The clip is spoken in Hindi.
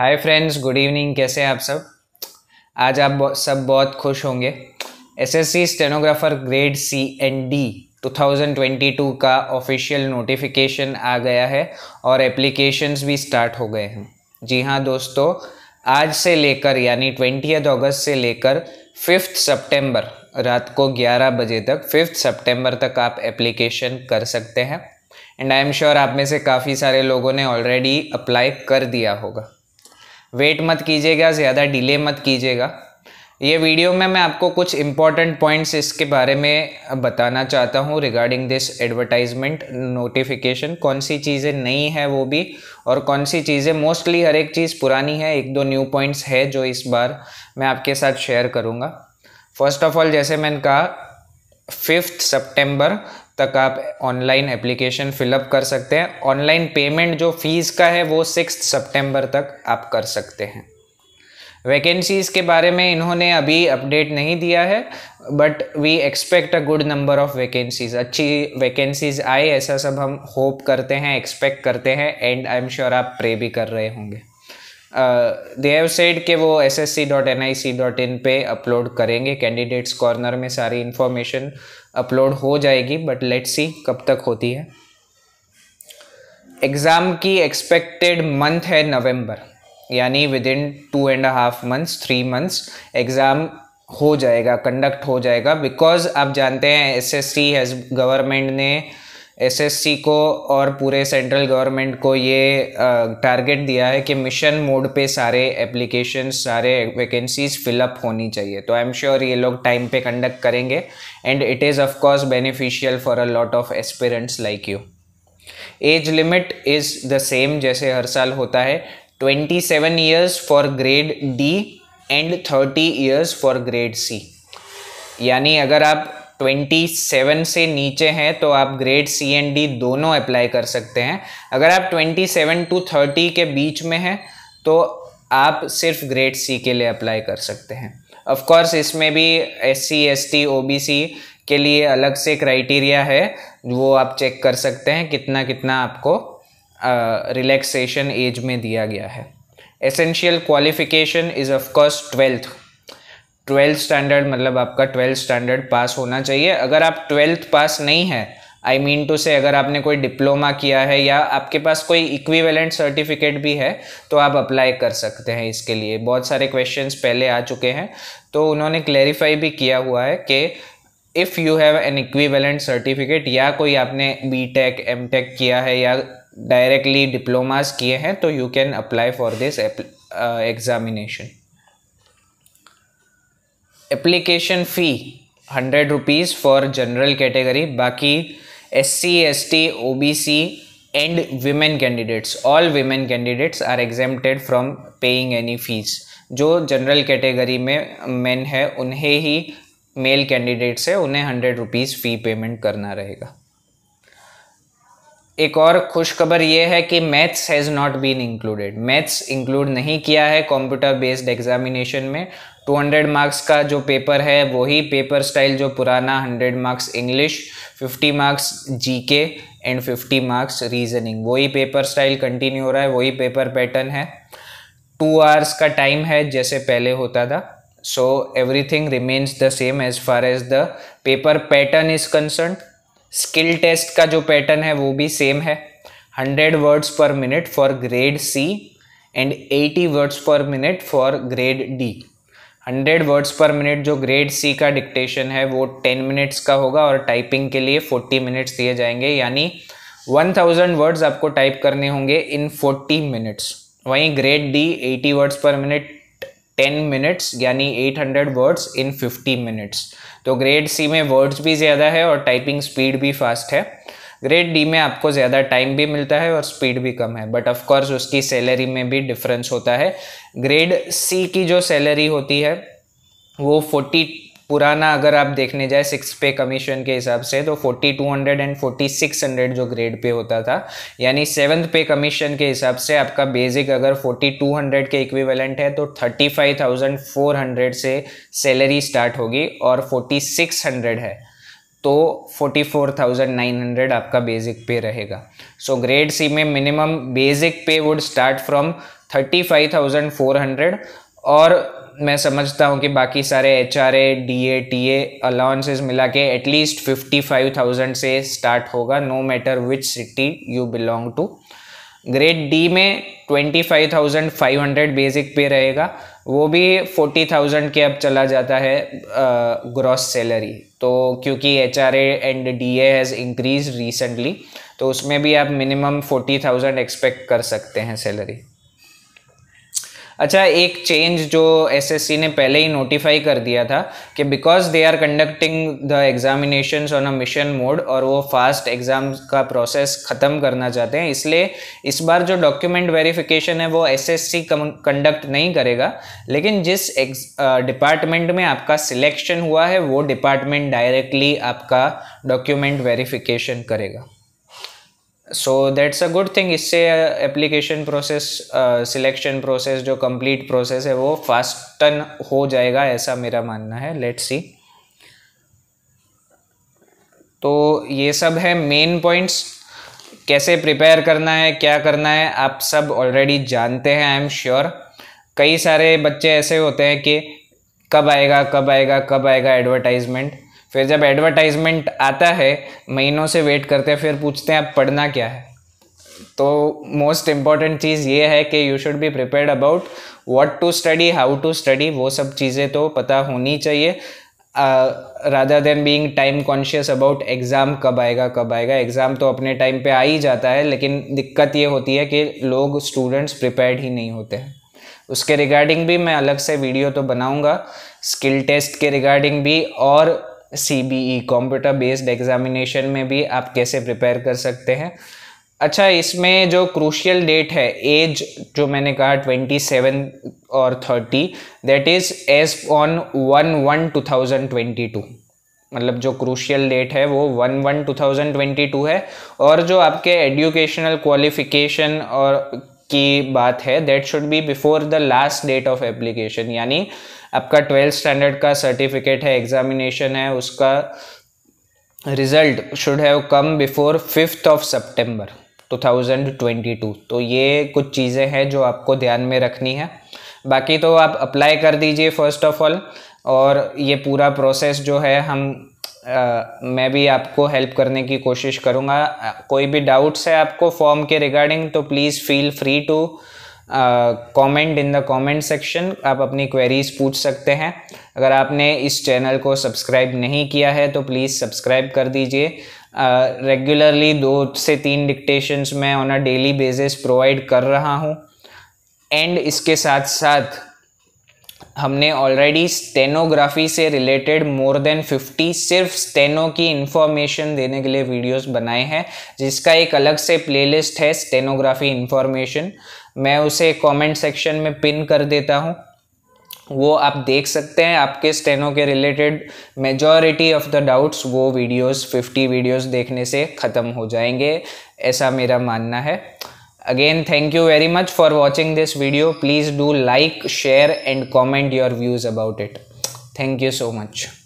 हाय फ्रेंड्स गुड इवनिंग कैसे हैं आप सब? आज आप सब बहुत खुश होंगे। SSC stenographer grade C and D 2022 का ऑफिशियल नोटिफिकेशन आ गया है और एप्लीकेशंस भी स्टार्ट हो गए हैं। जी हाँ दोस्तों, आज से लेकर यानी ट्वेंटी अगस्त से लेकर फिफ्थ सितंबर रात को 11 बजे तक फिफ्थ सितंबर तक आप एप्लीकेशन कर सकते हैं। एंड आई एम श्योर आप में से काफ़ी सारे लोगों ने ऑलरेडी अप्लाई कर दिया होगा। वेट मत कीजिएगा, ज़्यादा डिले मत कीजिएगा। ये वीडियो में मैं आपको कुछ इंपॉर्टेंट पॉइंट्स इसके बारे में बताना चाहता हूँ रिगार्डिंग दिस एडवर्टाइजमेंट नोटिफिकेशन कौन सी चीज़ें नई है वो भी, और कौन सी चीज़ें मोस्टली हर एक चीज़ पुरानी है, एक दो न्यू पॉइंट्स है जो इस बार मैं आपके साथ शेयर करूँगा। फ़र्स्ट ऑफ़ ऑल जैसे मैंने कहा फिफ्थ सितंबर तक आप ऑनलाइन एप्लीकेशन फिलअप कर सकते हैं। ऑनलाइन पेमेंट जो फ़ीस का है, वो सिक्स सितंबर तक आप कर सकते हैं। वैकेंसीज़ के बारे में इन्होंने अभी अपडेट नहीं दिया है but we expect a good number of vacancies अच्छी वैकेंसीज आए, ऐसा सब हम होप करते हैं एक्सपेक्ट करते हैं एंड आई एम श्योर आप प्रे भी कर रहे होंगे। दे हैव सेड कि वो S S C dot N I C dot in पे अपलोड करेंगे। कैंडिडेट्स कॉर्नर में सारी इन्फॉर्मेशन अपलोड हो जाएगी बट लेट्स सी कब तक होती है। एग्ज़ाम की एक्सपेक्टेड मंथ है नवंबर यानी within two and half months three months exam हो जाएगा कंडक्ट हो जाएगा। बिकॉज़ आप जानते हैं एसएससी हैज़ गवर्नमेंट ने एसएससी को और पूरे सेंट्रल गवर्नमेंट को ये टारगेट दिया है कि मिशन मोड पे सारे एप्लीकेशन सारे वैकेंसीज फिलअप होनी चाहिए। तो आई एम श्योर ये लोग टाइम पे कंडक्ट करेंगे। And it is of course beneficial for a lot of aspirants like you age limit is the same जैसे हर साल होता है। 27 years for grade D and 30 years for grade C यानी अगर आप 27 से नीचे हैं तो आप ग्रेड सी एंड डी दोनों अप्लाई कर सकते हैं। अगर आप 27 टू 30 के बीच में हैं तो आप सिर्फ़ ग्रेड सी के लिए अप्लाई कर सकते हैं। ऑफ़ कोर्स इसमें भी S C S T O B C के लिए अलग से क्राइटेरिया है। वो आप चेक कर सकते हैं, कितना कितना आपको रिलैक्सेशन एज में दिया गया है। Essential qualification is of course twelfth twelfth standard मतलब आपका ट्वेल्थ स्टैंडर्ड पास होना चाहिए। अगर आप ट्वेल्थ पास नहीं है आई मीन टू से अगर आपने कोई डिप्लोमा किया है या आपके पास कोई इक्विवेलेंट सर्टिफिकेट भी है तो आप अप्लाई कर सकते हैं इसके लिए। बहुत सारे क्वेश्चंस पहले आ चुके हैं। तो उन्होंने क्लैरिफाई भी किया हुआ है कि if you have an equivalent certificate या कोई आपने बी टेक एम टेक किया है या डायरेक्टली डिप्लोमास किए हैं तो you can apply for this examination application fee hundred rupees for general category बाकी S C S T O B C and women candidates all women candidates are exempted from paying any fees जो जनरल कैटेगरी में मेन है, उन्हें ही मेल कैंडिडेट्स है, उन्हें हंड्रेड रुपीज़ फ़ी पेमेंट करना रहेगा। एक और खुशखबर ये है कि maths has not been included maths include नहीं किया है कंप्यूटर बेस्ड एग्जामिनेशन में 200 मार्क्स का जो पेपर है, वही पेपर स्टाइल जो पुराना 100 marks English 50 marks GK and 50 marks reasoning. वही पेपर स्टाइल कंटिन्यू हो रहा है, वही पेपर पैटर्न है। टू आवर्स का टाइम है, जैसे पहले होता था। So everything remains the same as far as the paper pattern is concern skill test का जो पैटर्न है, वो भी सेम है। 100 वर्ड्स पर minute for grade C and 80 words पर minute for grade D 100 words पर मिनट, जो ग्रेड सी का डिक्टेशन है, वो 10 मिनट्स का होगा और टाइपिंग के लिए 40 मिनट्स दिए जाएँगे। यानी 1000 वर्ड्स आपको टाइप करने होंगे इन 40 मिनट्स वहीं ग्रेड डी 80 वर्ड्स पर मिनट 10 मिनट्स यानी 800 वर्ड्स इन 50 मिनट्स तो ग्रेड सी में वर्ड्स भी ज़्यादा है और टाइपिंग स्पीड भी फास्ट है। ग्रेड डी में आपको ज़्यादा टाइम भी मिलता है और स्पीड भी कम है। बट ऑफकोर्स उसकी सैलरी में भी डिफरेंस होता है। ग्रेड सी की जो सैलरी होती है, वो फोर्टी पुराना अगर आप देखने जाए सिक्स पे कमीशन के हिसाब से तो forty two hundred and forty six hundred जो ग्रेड पे होता था, यानी सेवन्थ पे कमीशन के हिसाब से आपका बेसिक अगर फोर्टी टू हंड्रेड के इक्विवेलेंट है तो thirty five thousand four hundred से सैलरी स्टार्ट होगी और फोर्टी सिक्स हंड्रेड है। तो forty four thousand nine hundred आपका बेसिक पे रहेगा। सो ग्रेड सी में minimum basic pay would start from thirty five thousand four hundred और मैं समझता हूँ कि बाकी सारे H R A D A T A allowances मिला के at least fifty five thousand से स्टार्ट होगा no matter which city you belong to grade D में twenty five thousand five hundred basic pay रहेगा। वो भी फोर्टी थाउज़ेंड के अब चला जाता है ग्रॉस सैलरी तो क्योंकि H R A and D A has increase recently तो उसमें भी आप मिनिमम फोर्टी थाउज़ेंड एक्सपेक्ट कर सकते हैं सैलरी अच्छा एक चेंज जो एसएससी ने पहले ही नोटिफाई कर दिया था कि because they are conducting the examination on a mission mode और वो फास्ट एग्ज़ाम का प्रोसेस ख़त्म करना चाहते हैं, इसलिए इस बार जो डॉक्यूमेंट वेरिफिकेशन है वो एसएससी कंडक्ट नहीं करेगा। लेकिन जिस डिपार्टमेंट में आपका सिलेक्शन हुआ है, वो डिपार्टमेंट डायरेक्टली आपका डॉक्यूमेंट वेरिफिकेशन करेगा। So that's a good thing इससे एप्लीकेशन प्रोसेस सिलेक्शन प्रोसेस जो कंप्लीट प्रोसेस है, वो फास्टन हो जाएगा, ऐसा मेरा मानना है. लेट्स सी तो ये सब है मेन पॉइंट्स कैसे प्रिपेयर करना है, क्या करना है, आप सब ऑलरेडी जानते हैं आई एम श्योर कई सारे बच्चे ऐसे होते हैं कि कब आएगा कब आएगा कब आएगा एडवर्टाइजमेंट फिर जब एडवर्टाइजमेंट आता है, महीनों से वेट करते हैं, फिर पूछते हैं आप पढ़ना क्या है? तो मोस्ट इंपॉर्टेंट चीज़ ये है कि you should be prepared about what to study how to study वो सब चीज़ें तो पता होनी चाहिए। Rather than being time conscious about exam कब आएगा कब आएगा एग्ज़ाम तो अपने टाइम पे आ ही जाता है, लेकिन दिक्कत ये होती है कि लोग स्टूडेंट्स प्रिपेयर्ड ही नहीं होते हैं। उसके रिगार्डिंग भी मैं अलग से वीडियो तो बनाऊँगा स्किल टेस्ट के रिगार्डिंग भी, और C B E computer based examination में भी आप कैसे प्रिपेयर कर सकते हैं। अच्छा इसमें जो क्रूशियल डेट है एज जो मैंने कहा ट्वेंटी सेवन और thirty that is as on one one two thousand twenty two मतलब जो क्रूशियल डेट है, वो one one two thousand twenty two है। और जो आपके एडुकेशनल क्वालिफिकेशन और की बात है that should be before the last date of application यानी आपका ट्वेल्थ स्टैंडर्ड का सर्टिफिकेट है एग्जामिनेशन है, उसका result should have come before fifth of सितंबर 2022 तो ये कुछ चीज़ें हैं जो आपको ध्यान में रखनी है। बाकी तो आप अप्लाई कर दीजिए फ़र्स्ट ऑफ़ ऑल और ये पूरा प्रोसेस जो है, हम मैं भी आपको हेल्प करने की कोशिश करूँगा। कोई भी डाउट्स है आपको फॉर्म के रिगार्डिंग तो please feel free to comment in the comment section आप अपनी क्वेरीज पूछ सकते हैं। अगर आपने इस चैनल को सब्सक्राइब नहीं किया है तो प्लीज़ सब्सक्राइब कर दीजिए। रेगुलरली uh, दो से तीन डिक्टेशंस मैं on a daily basis provide कर रहा हूँ। एंड इसके साथ साथ हमने ऑलरेडी स्टेनोग्राफी से रिलेटेड मोर देन 50 सिर्फ़ स्टेनो की इंफॉर्मेशन देने के लिए वीडियोस बनाए हैं, जिसका एक अलग से प्लेलिस्ट है स्टेनोग्राफी इंफॉर्मेशन मैं उसे कमेंट सेक्शन में पिन कर देता हूँ। वो आप देख सकते हैं, आपके स्टेनो के related majority of the doubts वो वीडियोस 50 वीडियोस देखने से ख़त्म हो जाएँगे, ऐसा मेरा मानना है। Again, thank you very much for watching this video. Please do like, share and comment your views about it. Thank you so much.